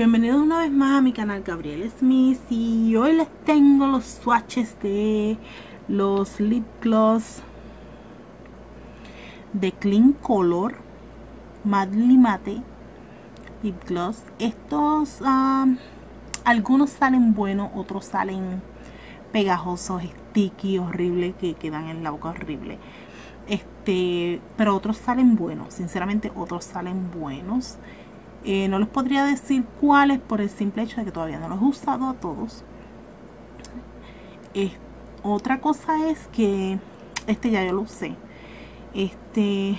Bienvenidos una vez más a mi canal Gabriel Smith y hoy les tengo los swatches de los lip gloss de Clean Color Madly Matte Lip Gloss. Estos um, algunos salen buenos, otros salen pegajosos, sticky, horrible, que quedan en la boca horrible. Este, pero otros salen buenos, sinceramente otros salen buenos. Eh, no les podría decir cuáles por el simple hecho de que todavía no los he usado a todos. otra cosa es que este ya yo lo usé. Este,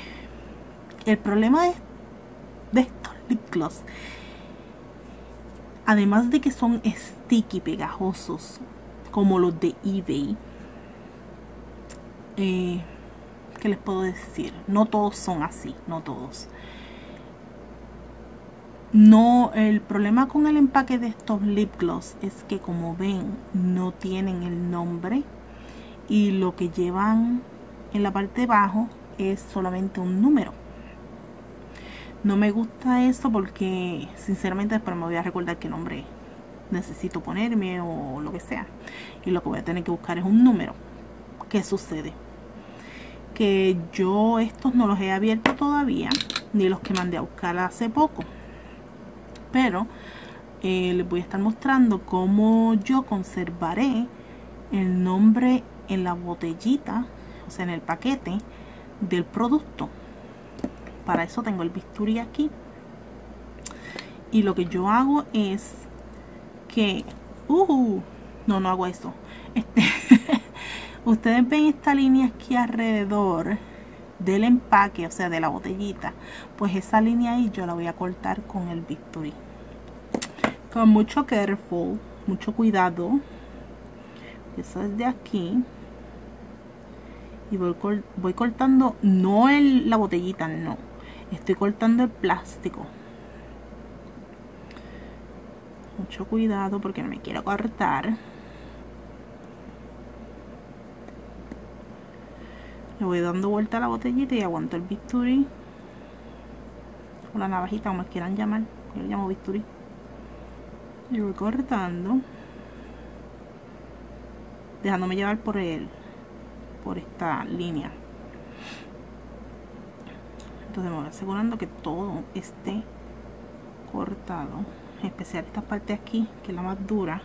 el problema de, estos lip gloss, además de que son sticky, pegajosos, como los de eBay, eh, ¿qué les puedo decir? No todos son así, no todos. No, el problema con el empaque de estos lip gloss es que como ven no tienen el nombre y lo que llevan en la parte de abajo es solamente un número. No me gusta eso porque sinceramente después me voy a recordar qué nombre necesito ponerme o lo que sea. Y lo que voy a tener que buscar es un número. ¿Qué sucede? Que yo estos no los he abierto todavía, ni los que mandé a buscar hace poco pero eh, les voy a estar mostrando cómo yo conservaré el nombre en la botellita, o sea en el paquete del producto. Para eso tengo el bisturí aquí. Y lo que yo hago es que... Uh, no, no hago eso. Este, ustedes ven esta línea aquí alrededor del empaque, o sea, de la botellita, pues esa línea ahí yo la voy a cortar con el bisturí. Con mucho careful, mucho cuidado. Esa es de aquí. Y voy, voy cortando, no el, la botellita, no. Estoy cortando el plástico. Mucho cuidado porque no me quiero cortar. Le voy dando vuelta a la botellita y aguanto el bisturí. O la navajita, como quieran llamar. Yo le llamo bisturí. Y voy cortando. Dejándome llevar por el por esta línea. Entonces me voy asegurando que todo esté cortado. En especial esta parte aquí, que es la más dura,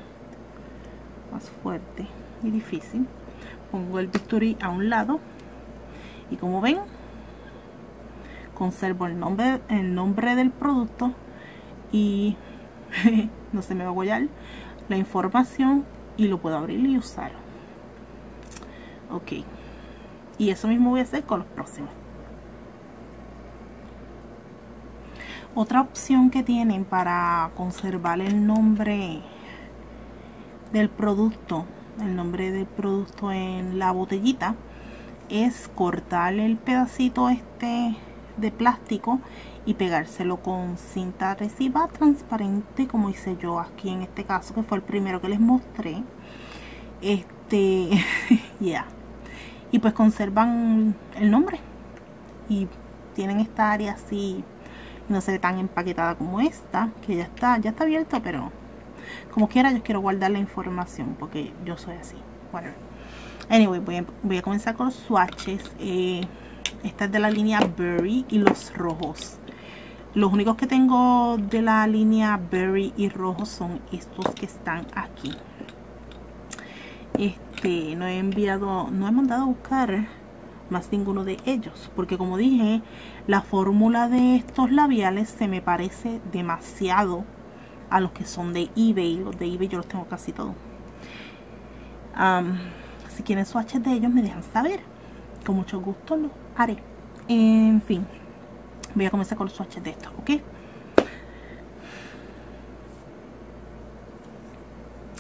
más fuerte y difícil. Pongo el bisturí a un lado y como ven conservo el nombre el nombre del producto y no se me va a guayar la información y lo puedo abrir y usar. Ok. Y eso mismo voy a hacer con los próximos. Otra opción que tienen para conservar el nombre del producto el nombre del producto en la botellita es cortar el pedacito este de plástico y pegárselo con cinta adhesiva transparente como hice yo aquí en este caso que fue el primero que les mostré este ya y pues conservan el nombre y tienen esta área así no se ve tan empaquetada como esta que ya está ya está abierta pero como quiera yo quiero guardar la información porque yo soy así whatever Anyway, voy a, comenzar con los swatches. Eh, esta es de la línea Berry y los rojos. Los únicos que tengo de la línea Berry y rojos son estos que están aquí. Este, no he enviado, no he mandado a buscar más ninguno de ellos. Porque como dije, la fórmula de estos labiales se me parece demasiado a los que son de eBay. Los de eBay yo los tengo casi todos si quieren swatches de ellos me dejan saber con mucho gusto lo haré en fin voy a comenzar con los swatches de estos ok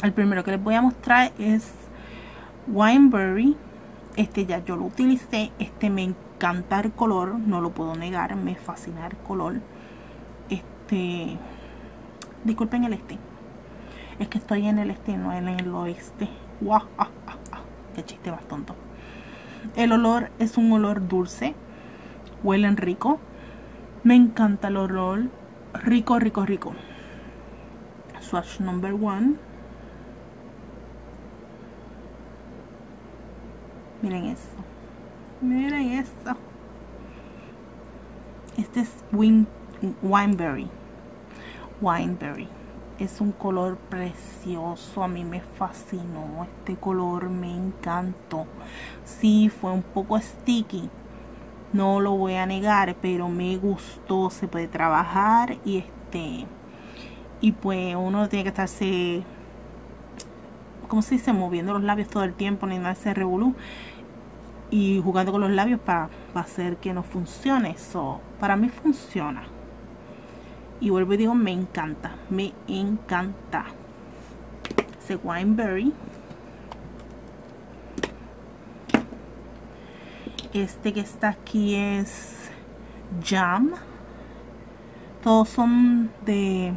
el primero que les voy a mostrar es Wineberry este ya yo lo utilicé este me encanta el color no lo puedo negar me fascina el color este disculpen el este es que estoy en el este no en el oeste wow Qué chiste más tonto. El olor es un olor dulce. Huelen rico. Me encanta el olor. Rico, rico, rico. swatch number one. Miren eso. Miren eso. Este es Win Wineberry. Wineberry. Es un color precioso. A mí me fascinó. Este color me encantó. Sí fue un poco sticky no lo voy a negar pero me gustó se puede trabajar y este y pues uno tiene que estarse como se dice moviendo los labios todo el tiempo ni nada ese revolú y jugando con los labios para, hacer que no funcione. Eso para mí funciona. Y vuelvo y digo me encanta me encanta. Ese wineberry este que está aquí es jam. Todos son de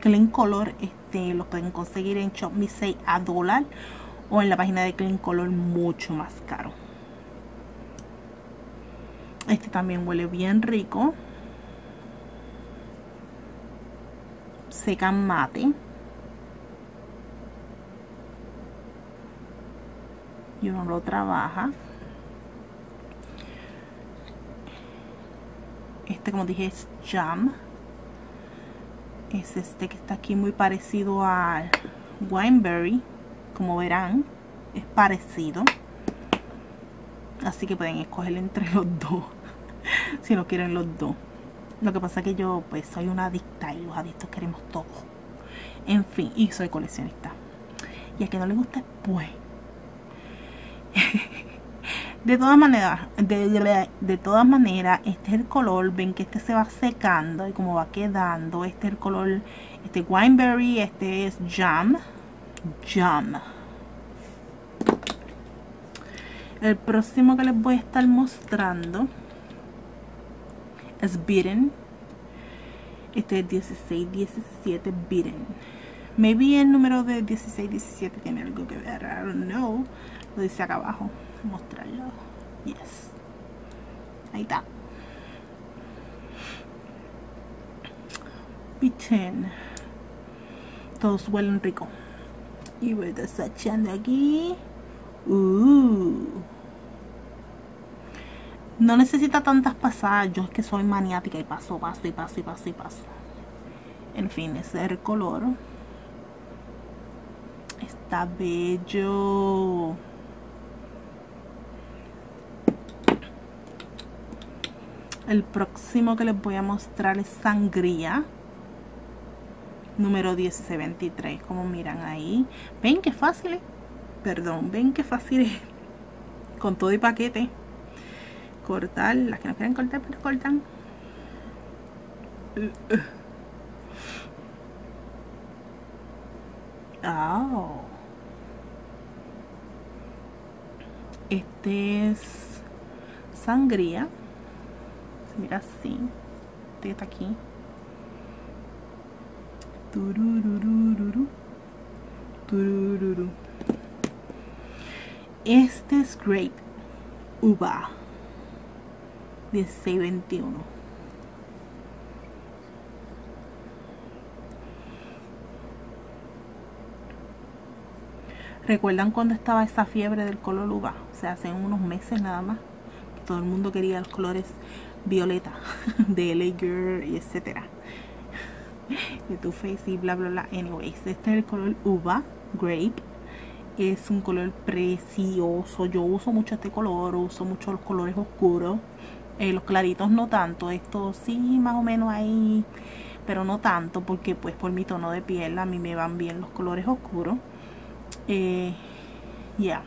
clean color este los pueden conseguir en shop me say a dólar o en la página de clean color mucho más caro. Este también huele bien rico. Seca mate. Y uno lo trabaja este como dije es jam es este que está aquí muy parecido al wineberry como verán es parecido así que pueden escoger entre los dos si no quieren los dos lo que pasa es que yo pues soy una adicta y los adictos queremos todo. En fin, y soy coleccionista. Y a que no le gusta, pues. De todas maneras, de, todas maneras, este es el color. Ven que este se va secando y como va quedando. Este es el color, este wineberry, este es jam. Jam. El próximo que les voy a estar mostrando es Bitten. Este es 16, 17 Bitten. Maybe el número de 16, 17 tiene algo que ver. I don't know. Lo dice acá abajo. Mostrarlo. Yes. Ahí está. Bitten. Todos huelen rico. Y voy desachando aquí. Uh. No necesita tantas pasadas. Yo es que soy maniática y paso, paso y paso y paso y paso. En fin, ese es el color. Está bello. El próximo que les voy a mostrar es sangría. Número 1623. Como miran ahí. ¿Ven qué fácil es? Perdón, ¿ven qué fácil es? Con todo y paquete cortar, las que no quieren cortar, pero cortan. Oh. Este es sangría. Mira así. Este está aquí. Este es grape uva. 1621 ¿Recuerdan cuando estaba esa fiebre del color uva? O sea, hace unos meses nada más. Todo el mundo quería los colores violeta de LA Girl y etcétera. De Too Faced y bla bla bla. Anyways, este es el color uva, grape. Es un color precioso. Yo uso mucho este color, uso mucho los colores oscuros. Eh, los claritos no tanto, estos sí más o menos ahí, pero no tanto porque pues por mi tono de piel a mí me van bien los colores oscuros. Eh, ya.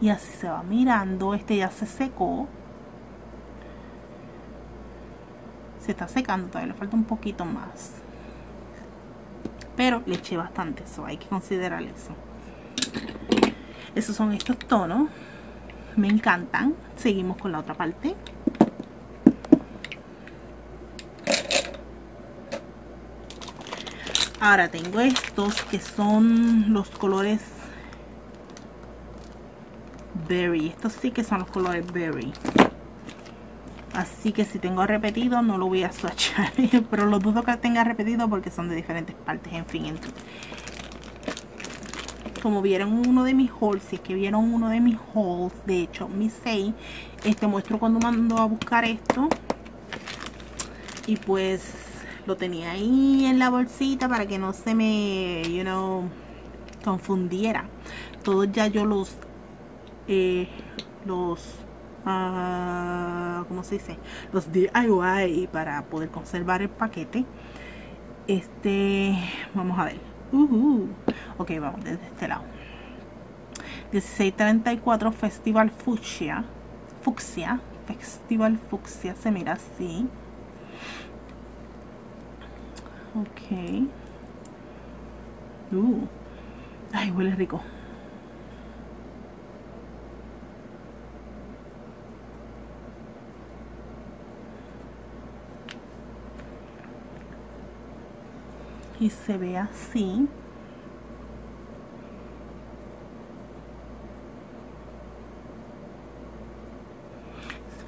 Y así se va mirando, este ya se secó. Se está secando, todavía le falta un poquito más. Pero le eché bastante, eso hay que considerar eso. Esos son estos tonos. Me encantan. Seguimos con la otra parte. Ahora tengo estos que son los colores berry. Estos sí que son los colores berry. Así que si tengo repetido no lo voy a swatchar. Pero lo dudo que tenga repetido porque son de diferentes partes. En fin, como vieron uno de mis hauls, si es que vieron uno de mis hauls, de hecho, mi 6, este muestro cuando mando a buscar esto. Y pues lo tenía ahí en la bolsita para que no se me, you know, confundiera. Todos ya yo los, eh, los, uh, ¿cómo se dice? Los DIY para poder conservar el paquete. Este, vamos a ver. Uh Ok, vamos desde este lado. 1634 Festival Fuchsia. Fucsia. Festival Fucsia se mira así. Ok. Uh. Ay, huele rico. Y se ve así.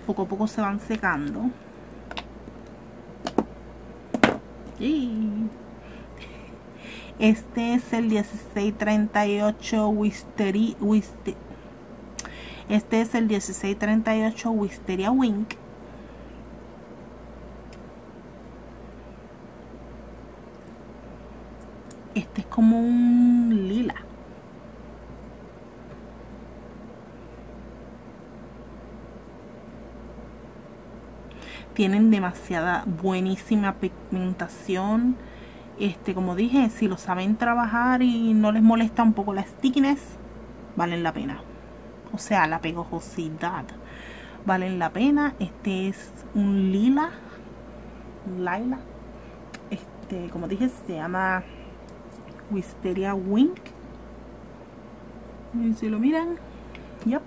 Poco a poco se van secando. Este es el 1638 Wisteria, Este es el 1638 Wisteria Wink. Este es como un lila. tienen demasiada buenísima pigmentación. Este como dije si lo saben trabajar y no les molesta un poco la stickiness valen la pena. O sea la pegojosidad. Valen la pena. Este es un lila lila. Este como dije se llama Wisteria Wink y si lo miran yep,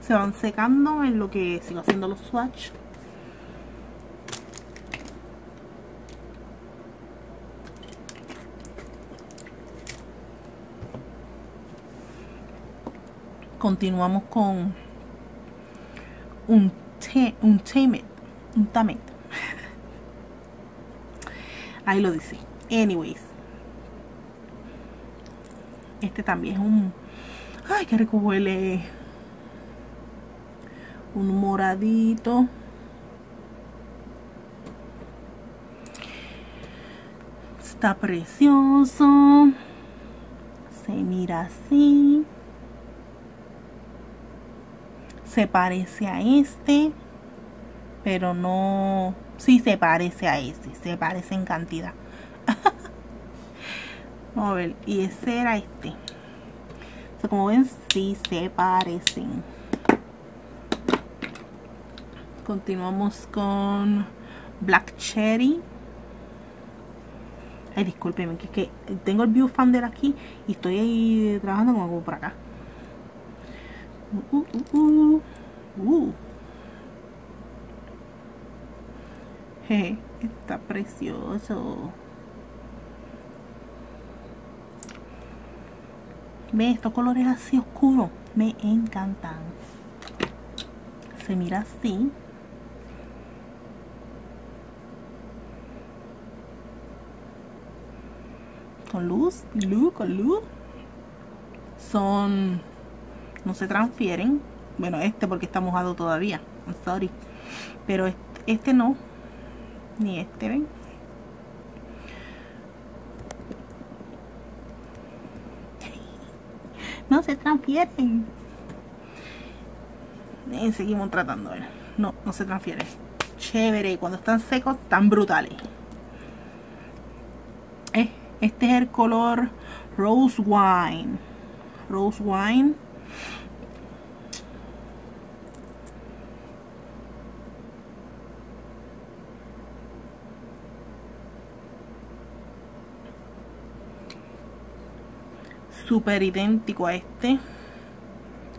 se van secando en lo que sigo haciendo los swatch continuamos con un, un tamet, un tamet. Ahí lo dice. Anyways. Este también es un... Ay, qué rico huele. Un moradito. Está precioso. Se mira así se parece a este, pero no, sí se parece a este, se parece en cantidad. Vamos a ver, y ese era este. como ven, sí se parecen. Continuamos con Black Cherry. Ay, discúlpeme, que, que tengo el viewfinder aquí y estoy ahí trabajando como por acá. Uh, uh, uh, uh. está precioso. Ve, estos colores así oscuros me encantan. Se mira así. Con luz, luz, con luz. Son no se transfieren. Bueno, este porque está mojado todavía. I'm sorry. Pero este, no. Ni este, ¿ven? No se transfieren. Y seguimos tratando. No, no se transfieren. Chévere. Cuando están secos, están brutales. Eh, este es el color Rose Wine. Rose Wine súper idéntico a este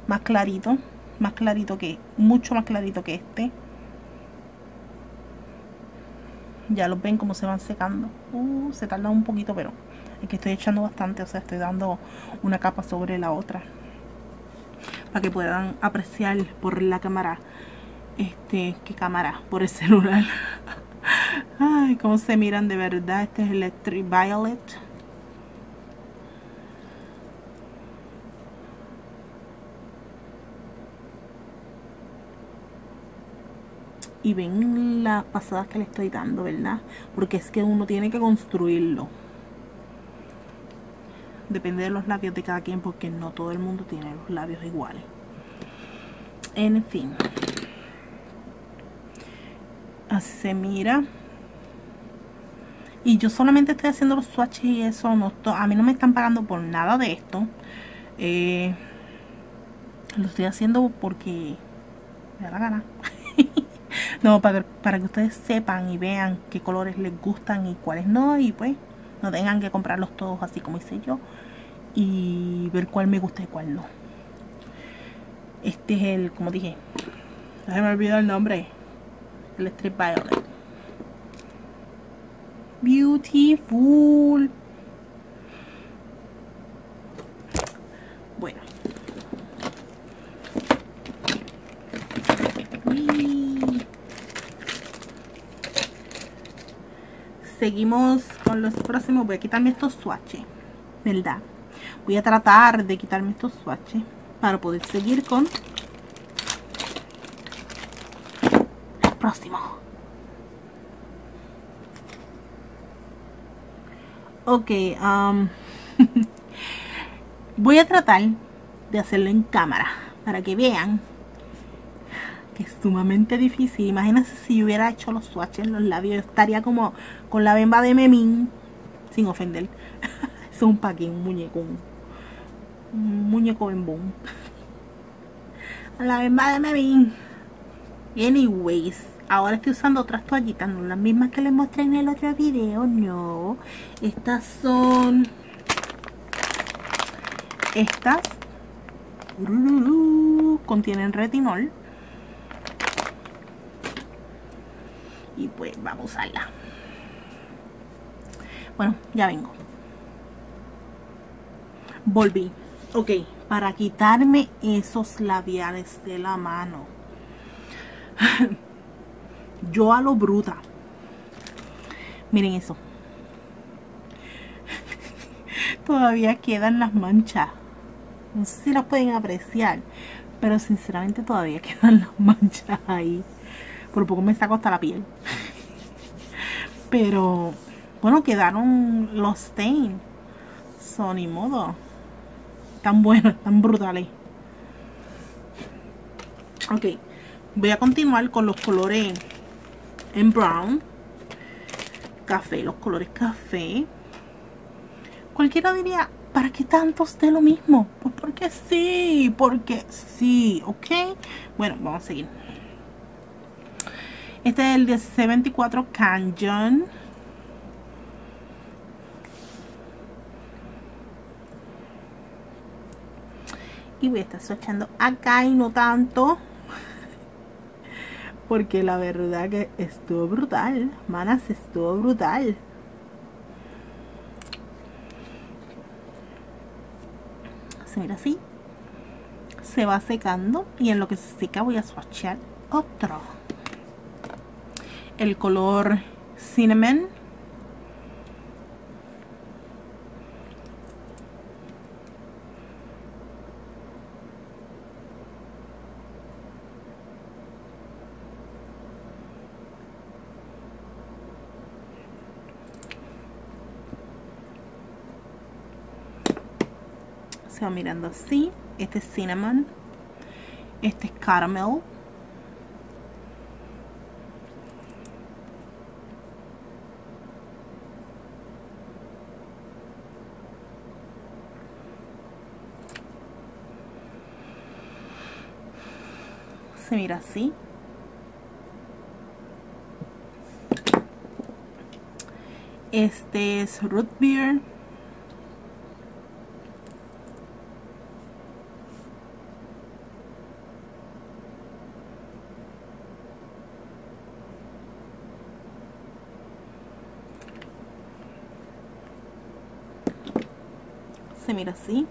más clarito más clarito que mucho más clarito que este ya los ven como se van secando uh, se tarda un poquito pero es que estoy echando bastante o sea estoy dando una capa sobre la otra para que puedan apreciar por la cámara Este, ¿qué cámara? Por el celular. Ay, cómo se miran de verdad. Este es Electric Violet. Y ven las pasadas que le estoy dando, ¿verdad? Porque es que uno tiene que construirlo. Depende de los labios de cada quien porque no todo el mundo tiene los labios iguales. En fin. Así se mira. Y yo solamente estoy haciendo los swatches y eso. No a mí no me están pagando por nada de esto. Eh, lo estoy haciendo porque me da la gana. no, para, para que ustedes sepan y vean qué colores les gustan y cuáles no. Y pues no tengan que comprarlos todos así como hice yo. Y ver cuál me gusta y cuál no. Este es el, como dije, se me olvidó el nombre. El Strip Violet. Beautiful. Bueno. Seguimos con los próximos. Voy a quitarme estos swatches. ¿Verdad? Voy a tratar de quitarme estos swatches para poder seguir con el próximo. Ok, um, voy a tratar de hacerlo en cámara para que vean que es sumamente difícil. Imagínense si hubiera hecho los swatches en los labios, estaría como con la bemba de Memín, sin ofender. es un paquín, un muñeco, un muñeco bembón. La bemba de Memín. Anyways, ahora estoy usando otras toallitas, no las mismas que les mostré en el otro video, no. Estas son... Estas contienen retinol. Y pues vamos a usarla. Bueno, ya vengo. Volví. Ok, para quitarme esos labiales de la mano. Yo a lo bruta. Miren eso. Todavía quedan las manchas. No sé si las pueden apreciar. Pero sinceramente todavía quedan las manchas ahí. Por poco me saco hasta la piel. Pero, bueno, quedaron los stains. Son ni modo. Tan buenos, tan brutales. Ok, voy a continuar con los colores en brown, café, los colores café. Cualquiera diría, ¿para qué tantos de lo mismo? Pues porque sí, porque sí, ¿ok? Bueno, vamos a seguir. Este es el de 74 Canyon. Y voy a estar swatchando acá y no tanto. Porque la verdad que estuvo brutal. Manas, estuvo brutal. Se mira así. Se va secando. Y en lo que se seca voy a swatchar otro. El color Cinnamon. se va mirando así. Este es cinnamon. Este es caramel se mira así. Este es root beer. Se mira así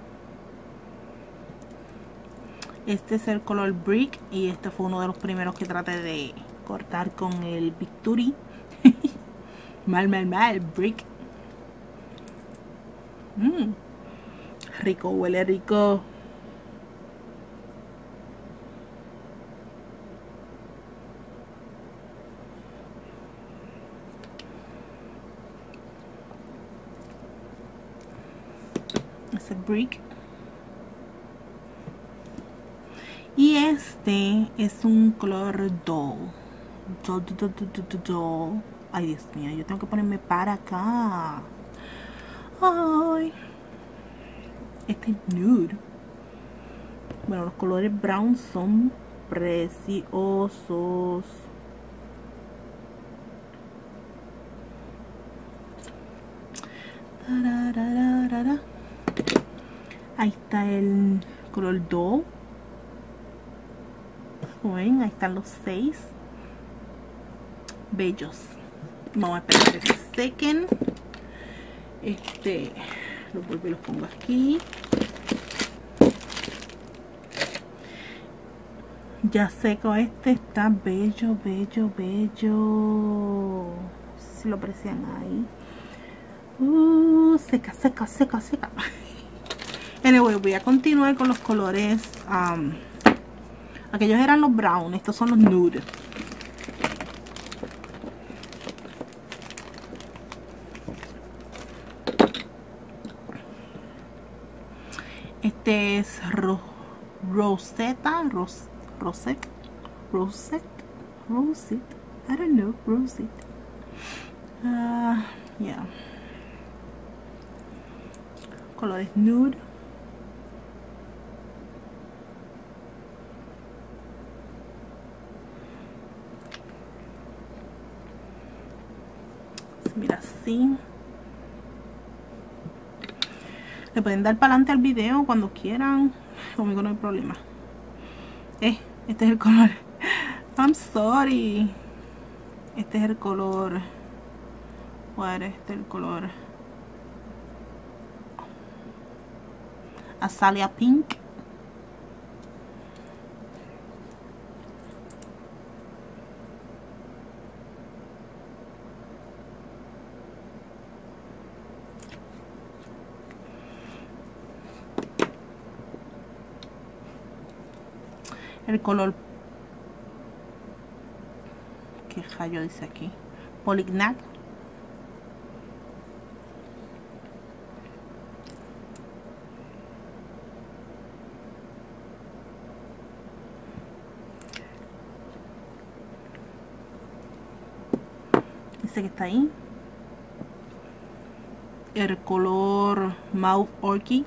Este es el color Brick y este fue uno de los primeros que traté de cortar con el Victory. mal, mal, mal, Brick. Mm. Rico, huele rico. Ese brick. Y este es un color doll. Ay, Dios mío, yo tengo que ponerme para acá. Ay. Este es nude. Bueno, los colores brown son preciosos. Ahí está el color Ven, ahí están los seis. Bellos. Vamos a esperar que se sequen. Este, los vuelvo y los pongo aquí. Ya seco este está bello, bello, bello. Si lo aprecian ahí. Uh, seca, seca, seca, seca. Anyway, voy a continuar con los colores. Um, aquellos eran los brown, estos son los nude. Este es ro Rosetta, Ros Rosette, Rosette, Rosette, I don't know, Rosette. Uh, yeah. Colores nude. mira le pueden dar para adelante al video cuando quieran. Conmigo no hay problema. Eh, este es el color. I'm sorry. Este es el color. Este es el color Azalea Pink el color que rayo dice aquí. Polignac dice que está ahí. El color Mauve Orchid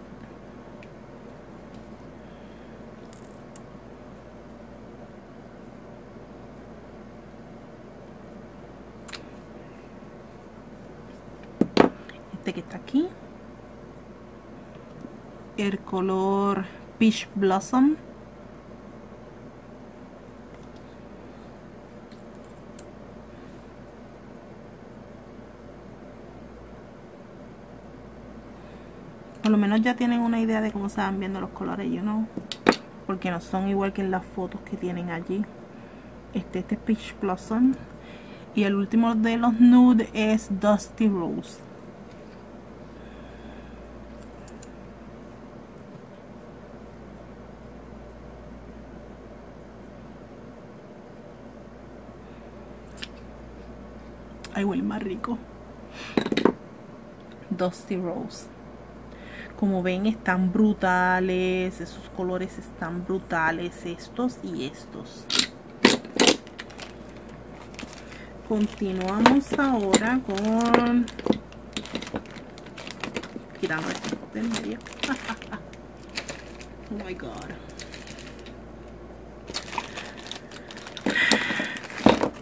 Este que está aquí el color Peach Blossom. Por lo menos ya tienen una idea de cómo se van viendo los colores, yo no porque no son igual que en las fotos que tienen allí. Este, este es Peach Blossom. Y el último de los nude es Dusty Rose Ay, huele más rico. Dusty Rose. Como ven, están brutales. Esos colores están brutales. Estos y estos. Continuamos ahora con... Quitando esto del medio. oh my God.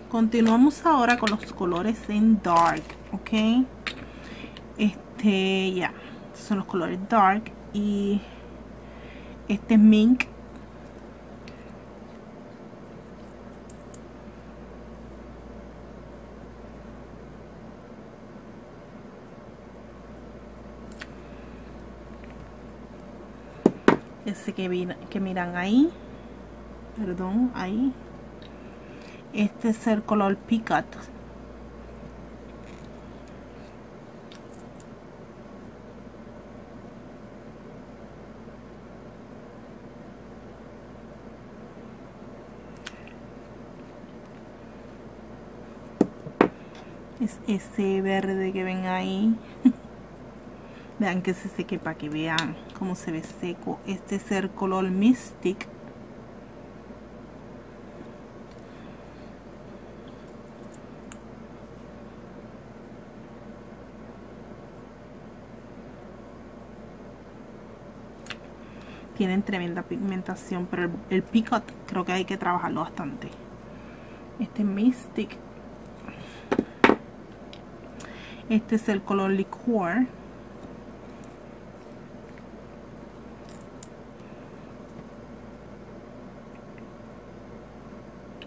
Continuamos ahora con los colores en dark ok este ya. Son los colores dark y este es mink. Ese que, que miran ahí. Perdón ahí este es el color Picat es ese verde que ven ahí. Vean que se seque para que vean cómo se ve seco. Este es el color Mystic tienen tremenda pigmentación pero el, el picot creo que hay que trabajarlo bastante. Este Mystic este es el color liquor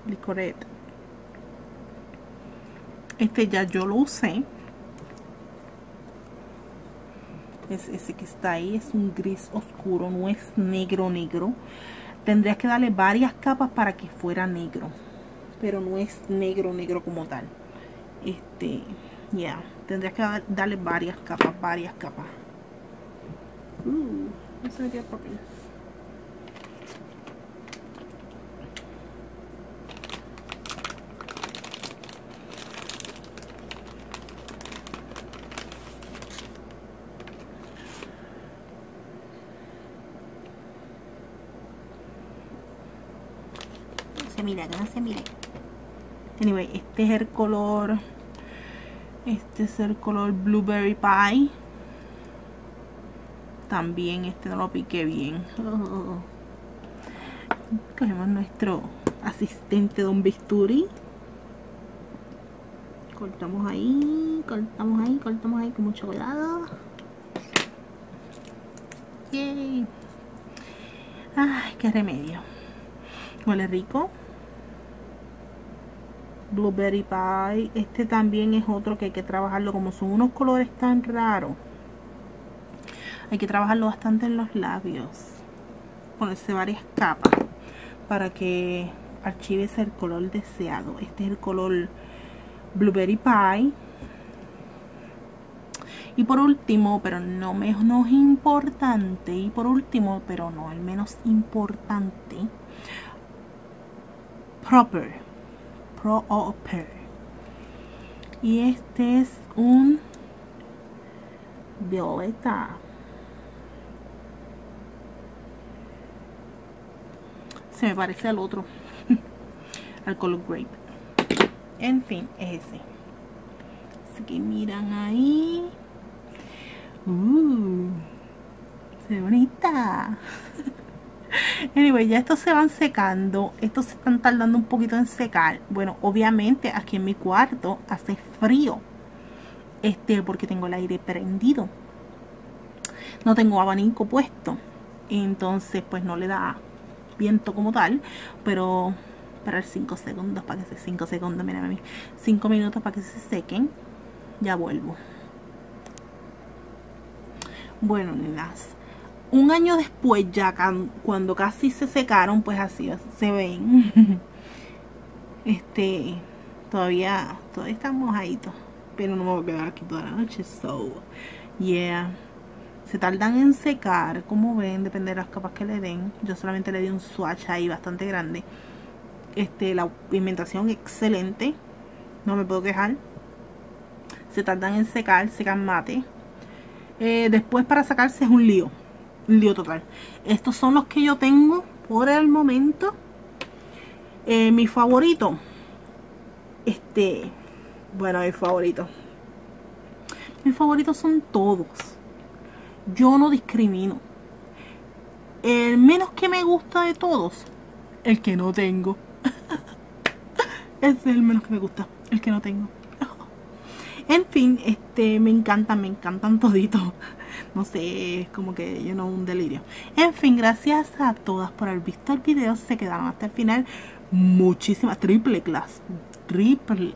licoret este ya yo lo usé es ese que está ahí es un gris oscuro no es negro negro. Tendrías que darle varias capas para que fuera negro pero no es negro negro como tal. Este ya tendrías que darle varias capas varias capas. Uh, no papel que no se mire. Anyway, este es el color. Este es el color Blueberry Pie. También este no lo piqué bien. Cogemos nuestro asistente Don Bisturi. Cortamos ahí, cortamos ahí, cortamos ahí con mucho cuidado. Yay. Ay, qué remedio. Huele rico blueberry pie. Este también es otro que hay que trabajarlo como son unos colores tan raros. Hay que trabajarlo bastante en los labios. Ponerse varias capas para que archives el color deseado. Este es el color blueberry pie. Y por último pero no menos importante y por último pero no el menos importante proper Pro Oper. Y este es un violeta. Se me parece al otro. al color grape. En fin, es ese. Así que miran ahí. Uh, se ve bonita. Anyway, ya estos se van secando. Estos se están tardando un poquito en secar. Bueno, obviamente aquí en mi cuarto hace frío. Este, porque tengo el aire prendido. No tengo abanico puesto. Entonces, pues no le da viento como tal. Pero para 5 segundos para que se 5 segundos, mira a mí. 5 minutos para que se sequen. Ya vuelvo. Bueno, nenas un año después ya cuando casi se secaron pues así se ven. Este todavía todavía están mojaditos pero no me voy a quedar aquí toda la noche so yeah. Se tardan en secar como ven depende de las capas que le den. Yo solamente le di un swatch ahí bastante grande. Este la pigmentación excelente no me puedo quejar. Se tardan en secar secan mate. Eh, después para sacarse es un lío lío total. Estos son los que yo tengo por el momento. Eh, mi favorito. Este. Bueno, mi favorito. Mis favoritos son todos. Yo no discrimino. El menos que me gusta de todos. El que no tengo. Ese es el menos que me gusta. El que no tengo. En fin, este, me encantan, me encantan toditos no sé, es como que yo no un delirio. En fin, gracias a todas por haber visto el video, se quedaron hasta el final. Muchísimas, triple class, triple,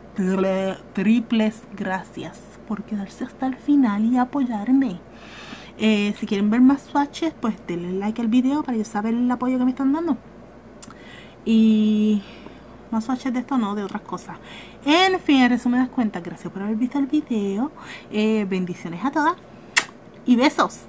triples gracias por quedarse hasta el final y apoyarme. Eh, si quieren ver más swatches, pues denle like al video para yo saber el apoyo que me están dando. Y más swatches de esto no, de otras cosas. En fin, en resumen das cuenta, gracias por haber visto el video. Eh, bendiciones a todas y besos.